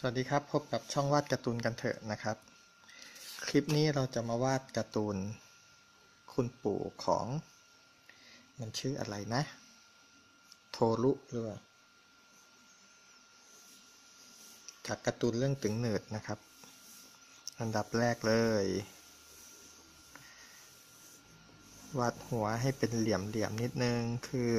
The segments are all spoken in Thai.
สวัสดีครับ พบกับช่องวาดการ์ตูนกันเถอะนะครับ คลิปนี้เราจะมาวาดการ์ตูน คุณปู่ของ มันชื่ออะไรนะ โทรุหรือว่าจากการ์ตูนเรื่องตึงเนิดนะครับ อันดับแรกเลย วาดหัวให้เป็นเหลี่ยมเหลี่ยมนิดนึงคือ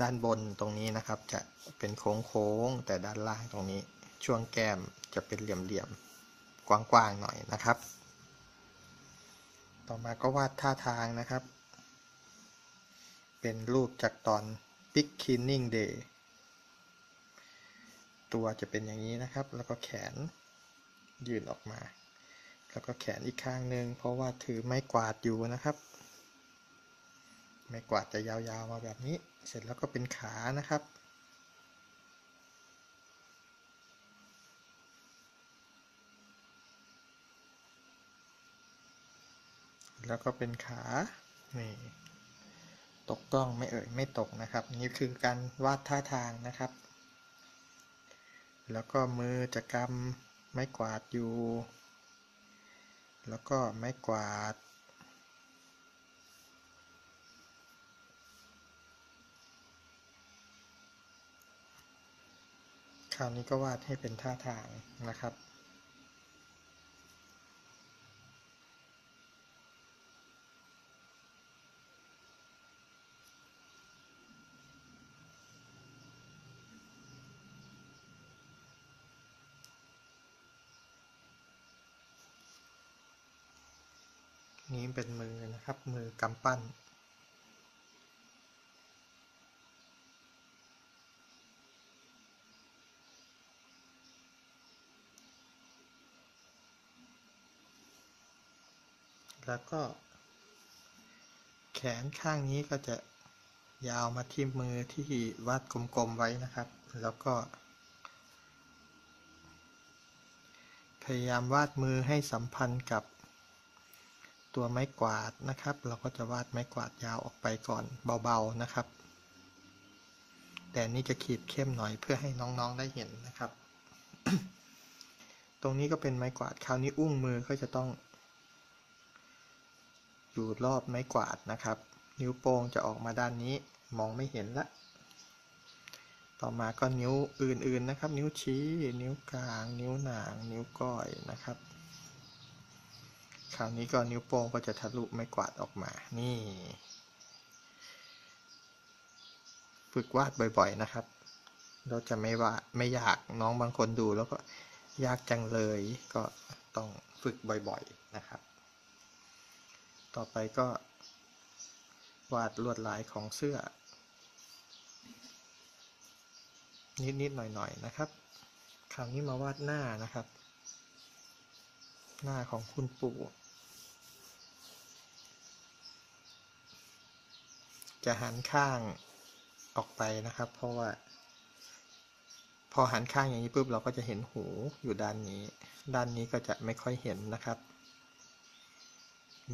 ด้านบนตรงนี้นะครับจะเป็นโค้งๆแต่ด้านล่างตรงนี้ ช่วงแก้มจะเป็นเหลี่ยมๆ กว้างๆ หน่อยนะครับ ต่อมาก็วาดท่าทางนะครับ เป็นรูปจากตอน Big Cleaning Day ตัวจะเป็นอย่างนี้นะครับ แล้วก็แขนยืนออกมา แล้วก็แขนอีกข้างหนึ่งเพราะว่าถือไม้กวาดอยู่นะครับ ไม้กวาดจะยาวๆ มาแบบนี้ เสร็จแล้วก็เป็นขานะครับ แล้วก็เป็นขา นี่ตกต้องไม่เอ่ยไม่ตกนะครับ นี่คือการวาดท่าทางนะครับ แล้วก็มือจะกำไม้กวาดอยู่ แล้วก็ไม้กวาด คราวนี้ก็วาดให้เป็นท่าทางนะครับ นี้เป็นมือนะครับ มือกำปั้น แล้วก็ แขนข้างนี้ก็จะยาวมาที่มือที่วาดกลมๆไว้นะครับ แล้วก็ พยายามวาดมือให้สัมพันธ์กับ ตัวไม้กวาดนะครับ เราก็จะวาดไม้กวาดยาวออกไปก่อนเบาๆนะครับ แต่นี่จะขีดเข้มหน่อยเพื่อให้น้องๆได้เห็นนะครับ ตรงนี้ก็เป็นไม้กวาดคราวนี้อุ้งมือก็จะต้อง อยู่รอบไม้กวาดนะครับ นิ้วโป้งจะออกมาด้านนี้มองไม่เห็นละต่อมาก็นิ้วอื่นๆนะครับ นิ้วชี้ นิ้วกลาง นิ้วนาง นิ้วก้อยนะครับ คราวนี้ก็นิ้วโป้งก็จะทะลุไม้กวาดออกมา นี่ ฝึกวาดบ่อยๆนะครับ เราจะไม่ว่าไม่อยากน้องบางคนดูแล้วก็ยากจังเลยก็ต้องฝึกบ่อยๆนะครับ ต่อไปก็วาดลวดลายของเสื้อ นิดๆหน่อยๆนะครับ คราวนี้มาวาดหน้านะครับ หน้าของคุณปู่ จะหันข้างออกไปนะครับ เพราะว่า พอหันข้างอย่างนี้ปุ๊บเราก็จะเห็นหูอยู่ด้านนี้ ด้านนี้ก็จะไม่ค่อยเห็นนะครับ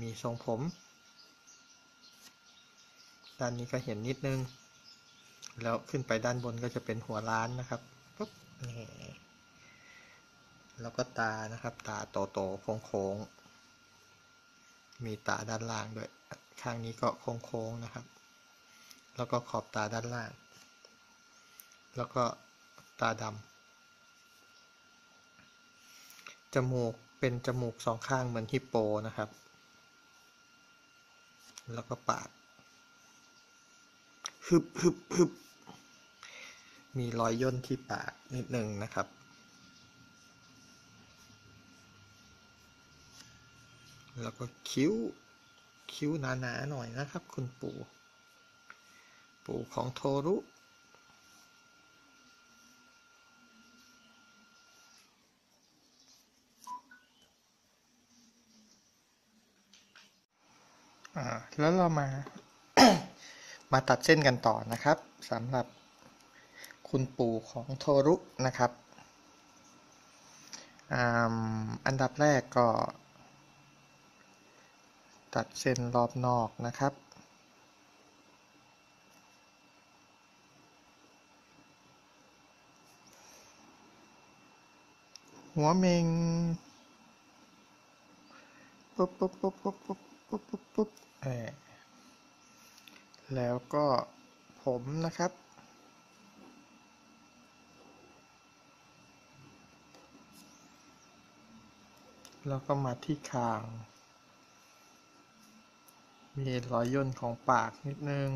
มีทรงผม ด้านนี้ก็เห็นนิดนึง แล้วขึ้นไปด้านบนก็จะเป็นหัวล้านนะครับปุ๊บนี่แล้วก็ตานะครับ ตาโตโตโค้งๆมีตาด้านล่างด้วย ข้างนี้ก็โค้งๆนะครับ แล้วก็ขอบตาด้านล่าง แล้วก็ตาดำจมูกเป็นจมูกสองข้างเหมือนฮิปโปนะครับ แล้วก็ปากฮึบฮึบฮึบมีรอยย่นที่ปากนิดหนึ่งนะครับ แล้วก็คิ้ว คิ้วหนาๆหน่อยนะครับ คุณปู่ ปู่ของโทรุ แล้วเรามา มาตัดเส้นกันต่อนะครับสำหรับคุณปู่ของโทรุนะครับอันดับแรกก็ ตัดเส้นรอบนอกนะครับ หัวเมงปุ๊บปุ๊บปุ๊บปุ๊บปุ๊บปุ๊บปุ๊บปุ๊บเออแล้วก็ผมนะครับ แล้วก็มาที่คาง มีรอยย่นของปากนิดนึง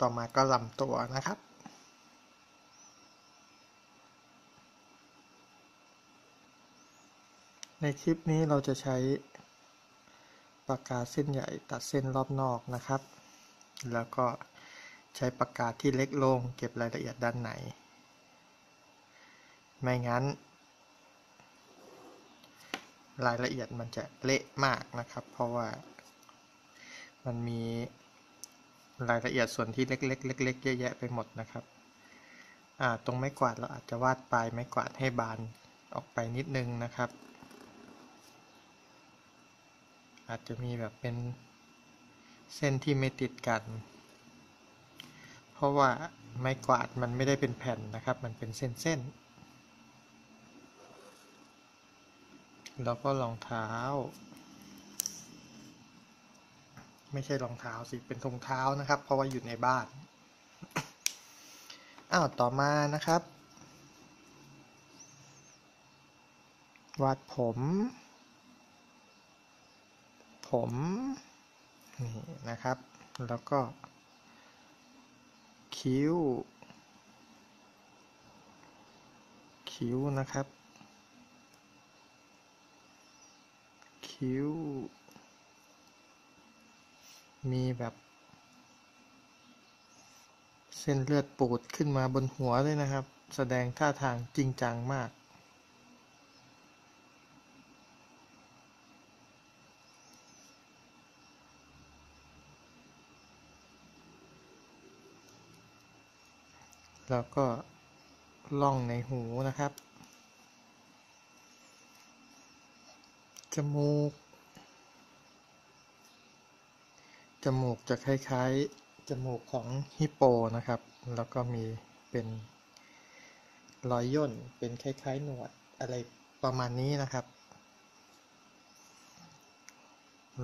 ต่อมาก็ลำตัวนะครับ ในคลิปนี้เราจะใช้ปากกาเส้นใหญ่ตัดเส้นรอบนอกนะครับ แล้วก็ใช้ปากกาที่เล็กลงเก็บรายละเอียดด้านใน ไม่งั้น รายละเอียดมันจะเละมากนะครับ เพราะว่ามันมีรายละเอียดส่วนที่เล็กๆเล็กๆเยอะแยะไปหมดนะครับตรงไม้กวาดเราอาจจะวาดปลายไม้กวาดให้บานออกไปนิดนึงนะครับ อาจจะมีแบบเป็นเส้นที่ไม่ติดกัน เพราะว่าไม้กวาดมันไม่ได้เป็นแผ่นนะครับ มันเป็นเส้นๆแล้วก็รองเท้า ไม่ใช่รองเท้าสิ เป็นถุงเท้านะครับ เพราะว่าอยู่ในบ้าน อ้าว ต่อมานะครับ วาดผม ผมนี่นะครับ แล้วก็ คิ้ว คิ้วนะครับ คิ้ว มีแบบ เส้นเลือดปูดขึ้นมาบนหัวเลยนะครับ แสดงท่าทางจริงจังมาก แล้วก็ล่องในหูนะครับ จมูก จมูกจะคล้ายๆ จมูกของฮิปโปนะครับ แล้วก็มีเป็นรอยย่น เป็นคล้ายๆ หนวดอะไรประมาณนี้นะครับ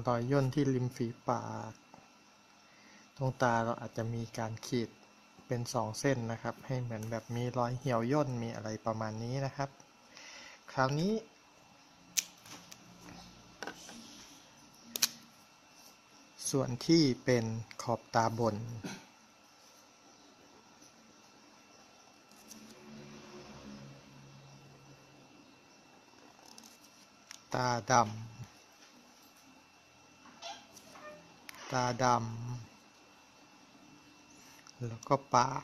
รอยย่นที่ริมฝีปาก ตรงตาเราอาจจะมีการขีด เป็นสองเส้นนะครับ ให้เหมือนแบบมีรอยเหี่ยวย่นมีอะไรประมาณนี้นะครับ คราวนี้ ส่วนที่เป็นขอบตาบน ตาดำตาดำ แล้วก็ปาก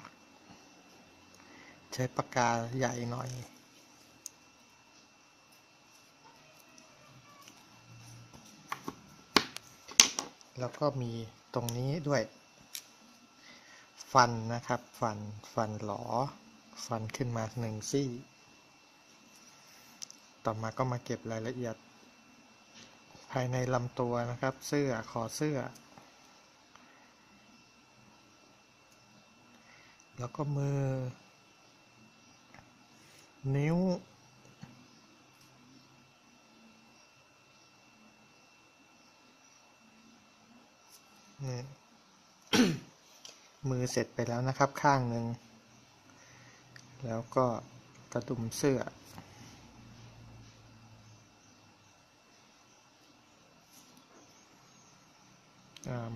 ใช้ปากกาใหญ่หน่อย แล้วก็มีตรงนี้ด้วย ฟันนะครับ ฟันฟันหลอ ฟันขึ้นมาหนึ่งซี่ ต่อมาก็มาเก็บรายละเอียด ภายในลำตัวนะครับ เสื้อคอเสื้อ แล้วก็มือ นิ้วนี่มือเสร็จไปแล้วนะครับข้างหนึ่ง แล้วก็กระดุมเสื้อ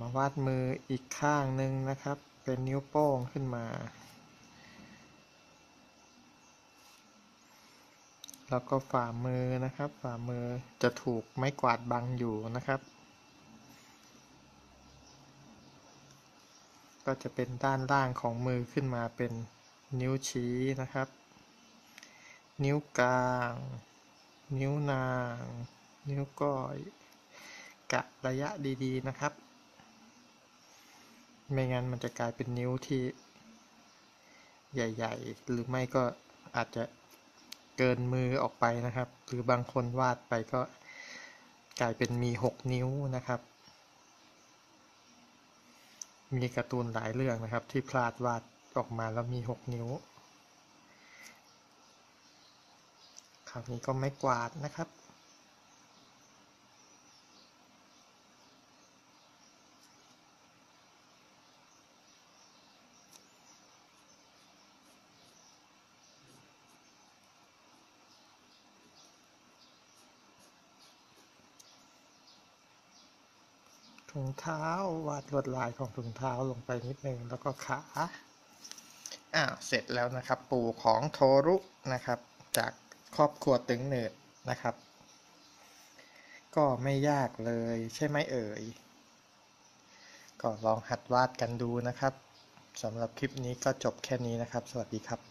มาวาดมืออีกข้างหนึ่งนะครับ เป็นนิ้วโป้งขึ้นมา แล้วก็ฝ่ามือนะครับ ฝ่ามือจะถูกไม้กวาดบังอยู่นะครับ ก็จะเป็นด้านล่างของมือขึ้นมาเป็นนิ้วชี้นะครับ นิ้วกลาง นิ้วนาง นิ้วก้อยกะระยะดีๆนะครับ ไม่งั้นมันจะกลายเป็นนิ้วที่ใหญ่ ๆ หรือไม่ก็อาจจะเกินมือออกไปนะครับ หรือบางคนวาดไปก็กลายเป็นมีหกนิ้วนะครับ มีการ์ตูนหลายเรื่องนะครับ ที่พลาดวาดออกมาแล้วมีหกนิ้ว คราวนี้ก็ไม่กวาดนะครับ ถุงเท้าวาดลวดลายของถุงเท้าลงไปนิดนึงแล้วก็ขาอ้าเสร็จแล้วนะครับ ปู่ของโทรุนะครับ จากครอบครัวตึงเนิดนะครับ ก็ไม่ยากเลยใช่ไหมเอ่ยก็ลองหัดวาดกันดูนะครับสำหรับคลิปนี้ก็จบแค่นี้นะครับ สวัสดีครับ